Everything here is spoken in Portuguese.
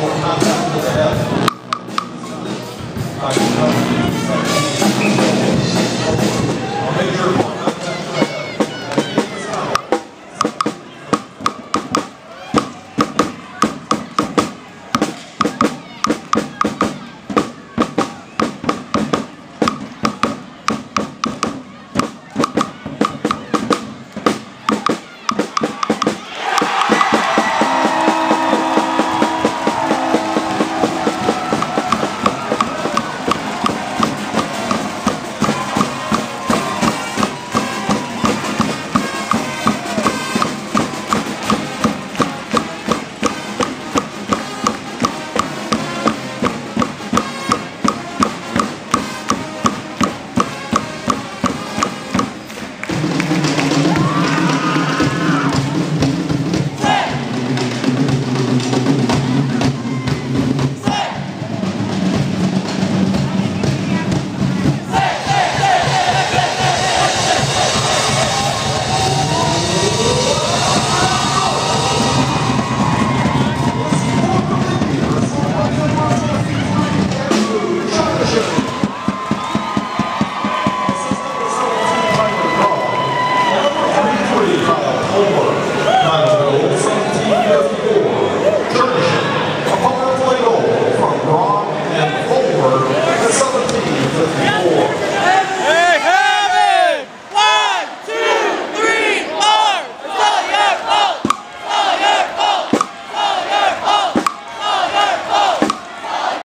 Opponent played Seventeen, fifty-four.